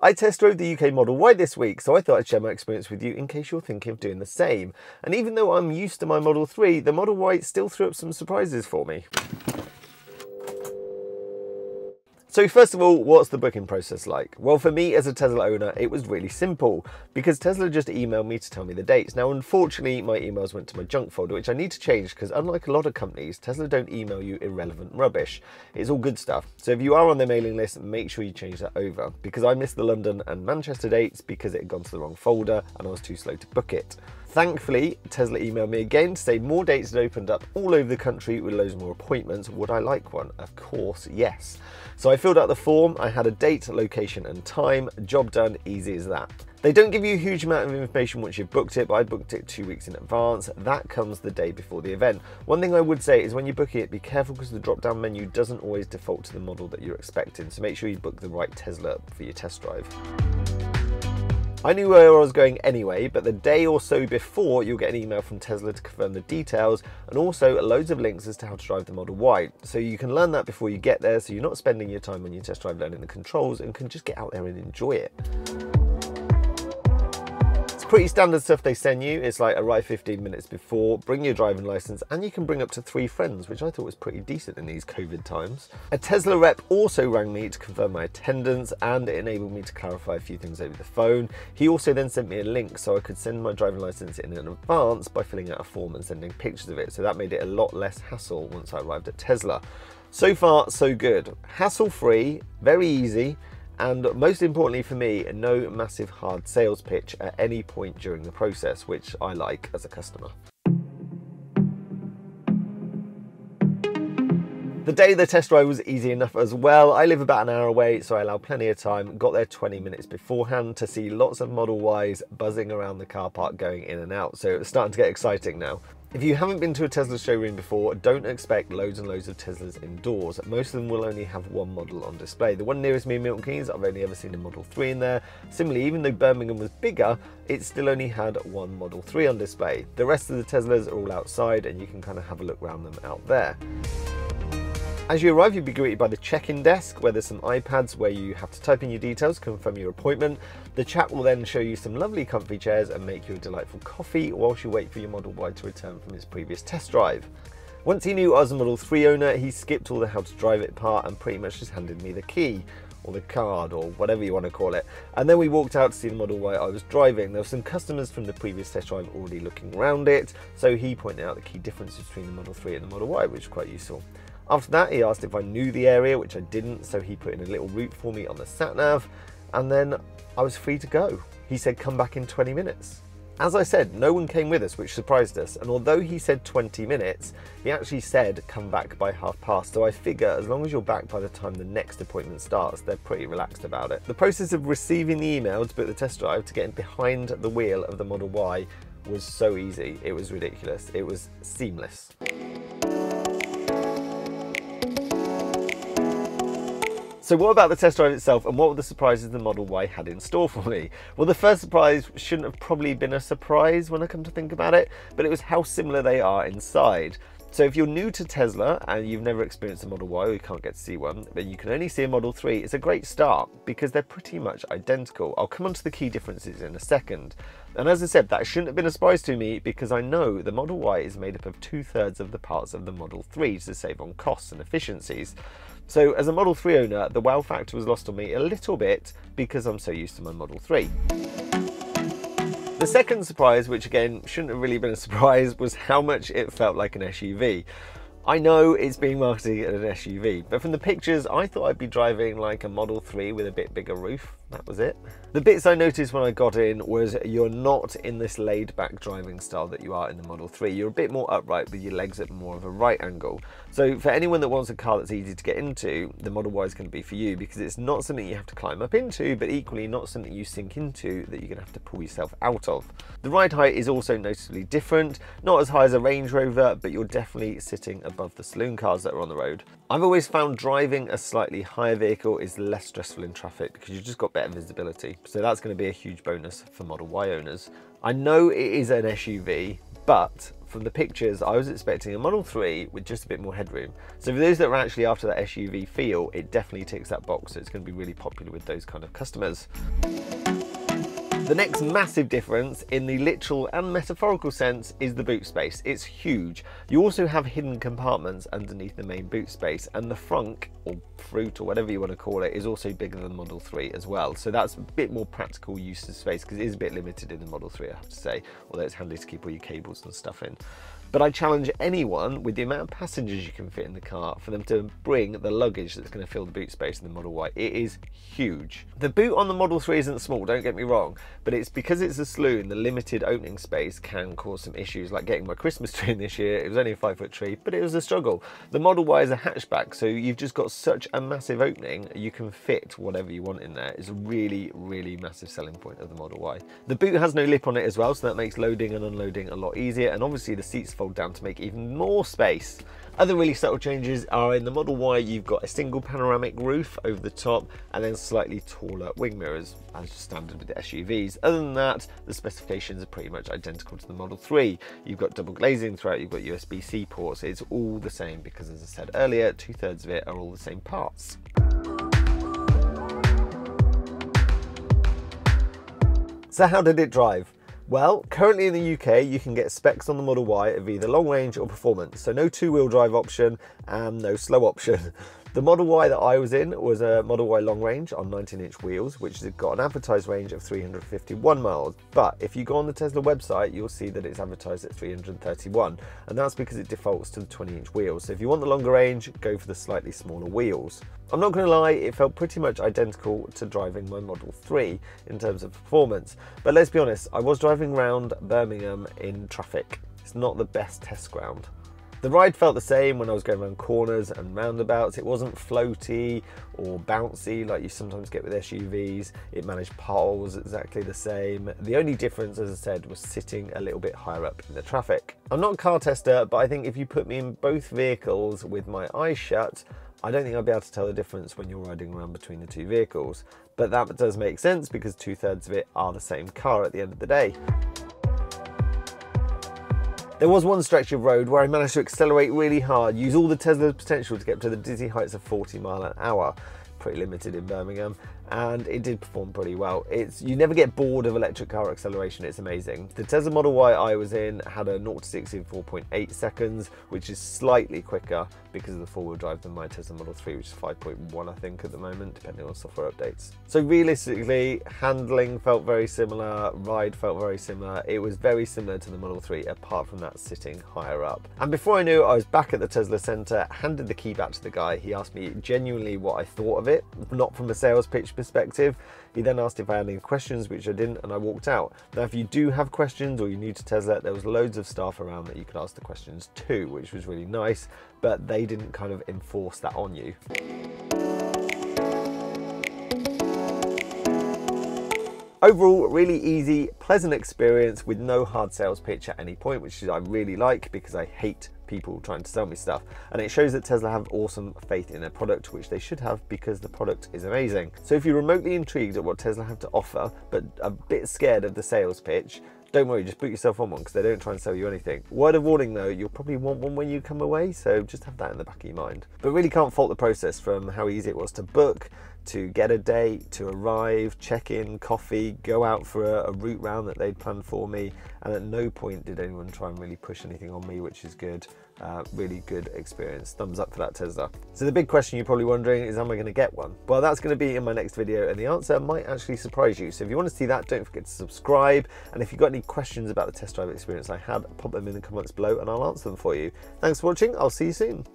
I test drove the UK Model Y this week, so I thought I'd share my experience with you in case you're thinking of doing the same. And even though I'm used to my Model 3, the Model Y still threw up some surprises for me. So first of all, what's the booking process like? Well, for me as a Tesla owner, it was really simple because Tesla just emailed me to tell me the dates. Now, unfortunately, my emails went to my junk folder, which I need to change because unlike a lot of companies, Tesla don't email you irrelevant rubbish. It's all good stuff. So if you are on their mailing list, make sure you change that over because I missed the London and Manchester dates because it had gone to the wrong folder and I was too slow to book it. Thankfully, Tesla emailed me again to say more dates had opened up all over the country with loads more appointments. Would I like one? Of course, yes. So I filled out the form, I had a date, location and time, job done, easy as that. They don't give you a huge amount of information once you've booked it, but I booked it two weeks in advance. That comes the day before the event. One thing I would say is when you're booking it, be careful because the drop down menu doesn't always default to the model that you're expecting. So make sure you book the right Tesla for your test drive. I knew where I was going anyway, but the day or so before, you'll get an email from Tesla to confirm the details and also loads of links as to how to drive the Model Y. So you can learn that before you get there, so you're not spending your time on your test drive learning the controls and can just get out there and enjoy it pretty standard stuff they send you. It's like arrive 15 minutes before, bring your driving license, and you can bring up to three friends, which I thought was pretty decent in these COVID times. A Tesla rep also rang me to confirm my attendance and it enabled me to clarify a few things over the phone. He also then sent me a link so I could send my driving license in advance by filling out a form and sending pictures of it. So that made it a lot less hassle once I arrived at Tesla. So far, so good. Hassle free, very easy and most importantly for me, no massive hard sales pitch at any point during the process, which I like as a customer. The day the test drive was easy enough as well. I live about an hour away, so I allowed plenty of time. Got there 20 minutes beforehand to see lots of Model Ys buzzing around the car park going in and out. So it's starting to get exciting now. If you haven't been to a Tesla showroom before, don't expect loads and loads of Teslas indoors. Most of them will only have one model on display. The one nearest me in Milton Keynes, I've only ever seen a Model 3 in there. Similarly, even though Birmingham was bigger, it still only had one Model 3 on display. The rest of the Teslas are all outside and you can kind of have a look around them out there. As you arrive, you'll be greeted by the check-in desk, where there's some iPads where you have to type in your details, confirm your appointment. The chat will then show you some lovely comfy chairs and make you a delightful coffee whilst you wait for your Model Y to return from his previous test drive. Once he knew I was a Model 3 owner, he skipped all the how to drive it part and pretty much just handed me the key or the card or whatever you want to call it. And then we walked out to see the Model Y I was driving. There were some customers from the previous test drive already looking around it, so he pointed out the key differences between the Model 3 and the Model Y, which was quite useful. After that, he asked if I knew the area, which I didn't, so he put in a little route for me on the sat nav, and then I was free to go. He said, come back in 20 minutes. As I said, no one came with us, which surprised us, and although he said 20 minutes, he actually said come back by half past, so I figure as long as you're back by the time the next appointment starts, they're pretty relaxed about it. The process of receiving the email to book the test drive to getting behind the wheel of the Model Y was so easy, it was ridiculous, it was seamless. So what about the test drive itself and what were the surprises the Model Y had in store for me? Well, the first surprise shouldn't have probably been a surprise when I come to think about it, but it was how similar they are inside. So if you're new to Tesla and you've never experienced a Model Y or you can't get to see one, but you can only see a Model 3, it's a great start because they're pretty much identical. I'll come on to the key differences in a second. And as I said, that shouldn't have been a surprise to me because I know the Model Y is made up of two thirds of the parts of the Model 3 to save on costs and efficiencies. So as a Model 3 owner, the wow factor was lost on me a little bit because I'm so used to my Model 3. The second surprise, which again shouldn't have really been a surprise, was how much it felt like an SUV. I know it's being marketed as an SUV, but from the pictures, I thought I'd be driving like a Model 3 with a bit bigger roof. That was it. The bits I noticed when I got in was you're not in this laid back driving style that you are in the Model 3. You're a bit more upright with your legs at more of a right angle. So for anyone that wants a car that's easy to get into, the Model Y is going to be for you because it's not something you have to climb up into, but equally not something you sink into that you're going to have to pull yourself out of. The ride height is also noticeably different, not as high as a Range Rover, but you're definitely sitting above the saloon cars that are on the road. I've always found driving a slightly higher vehicle is less stressful in traffic because you've just got better visibility. So that's going to be a huge bonus for Model Y owners. I know it is an SUV, but from the pictures, I was expecting a Model 3 with just a bit more headroom. So for those that are actually after that SUV feel, it definitely ticks that box. So it's going to be really popular with those kind of customers. The next massive difference in the literal and metaphorical sense is the boot space. It's huge. You also have hidden compartments underneath the main boot space and the frunk or fruit or whatever you want to call it is also bigger than Model 3 as well. So that's a bit more practical use of space because it is a bit limited in the Model 3 I have to say, although it's handy to keep all your cables and stuff in. But I challenge anyone with the amount of passengers you can fit in the car for them to bring the luggage that's going to fill the boot space in the Model Y. It is huge. The boot on the Model 3 isn't small, don't get me wrong, but it's because it's a saloon, the limited opening space can cause some issues like getting my Christmas tree in this year. It was only a five foot tree, but it was a struggle. The Model Y is a hatchback, so you've just got such a massive opening, you can fit whatever you want in there. It's a really, really massive selling point of the Model Y. The boot has no lip on it as well, so that makes loading and unloading a lot easier, and obviously the seats fold down to make even more space. Other really subtle changes are in the Model Y, you've got a single panoramic roof over the top and then slightly taller wing mirrors as standard with the SUVs. Other than that, the specifications are pretty much identical to the Model 3. You've got double glazing throughout, you've got USB-C ports, it's all the same because as I said earlier, two thirds of it are all the same parts. So how did it drive? Well, currently in the UK, you can get specs on the Model Y of either long range or performance. So no two wheel drive option and no slow option. The Model Y that I was in was a Model Y long range on 19 inch wheels, which has got an advertised range of 351 miles. But if you go on the Tesla website, you'll see that it's advertised at 331. And that's because it defaults to the 20 inch wheels. So if you want the longer range, go for the slightly smaller wheels. I'm not going to lie, it felt pretty much identical to driving my Model 3 in terms of performance. But let's be honest, I was driving around Birmingham in traffic. It's not the best test ground. The ride felt the same when I was going around corners and roundabouts. It wasn't floaty or bouncy like you sometimes get with SUVs. It managed potholes exactly the same. The only difference, as I said, was sitting a little bit higher up in the traffic. I'm not a car tester, but I think if you put me in both vehicles with my eyes shut, I don't think I'd be able to tell the difference when you're riding around between the two vehicles. But that does make sense because two thirds of it are the same car at the end of the day. There was one stretch of road where I managed to accelerate really hard, use all the Tesla's potential to get up to the dizzy heights of 40 mile an hour. Pretty limited in Birmingham and it did perform pretty well. It's You never get bored of electric car acceleration, it's amazing. The Tesla Model Y I was in had a 0 to 60 in 4.8 seconds, which is slightly quicker because of the four-wheel drive than my Tesla Model 3, which is 5.1 I think at the moment, depending on software updates. So realistically, handling felt very similar, ride felt very similar. It was very similar to the Model 3, apart from that sitting higher up. And before I knew, I was back at the Tesla Center, handed the key back to the guy. He asked me genuinely what I thought of it, not from a sales pitch perspective. He then asked if I had any questions, which I didn't, and I walked out. Now, if you do have questions or you're new to Tesla, there was loads of staff around that you could ask the questions to, which was really nice, but they didn't kind of enforce that on you. Overall, really easy, pleasant experience with no hard sales pitch at any point, which I really like because I hate people trying to sell me stuff. And it shows that Tesla have awesome faith in their product, which they should have because the product is amazing. So if you're remotely intrigued at what Tesla have to offer, but a bit scared of the sales pitch, don't worry, just book yourself on one because they don't try and sell you anything. Word of warning though, you'll probably want one when you come away, so just have that in the back of your mind. But really can't fault the process from how easy it was to book, to get a date, to arrive, check in, coffee, go out for a, a, route round that they'd planned for me, and at no point did anyone try and really push anything on me, which is good. Uh, really good experience. Thumbs up for that Tesla. So the big question you're probably wondering is, am I going to get one? Well, that's going to be in my next video, and the answer might actually surprise you. So if you want to see that, don't forget to subscribe. And if you've got any questions about the test drive experience I had, pop them in the comments below, and I'll answer them for you. Thanks for watching. I'll see you soon.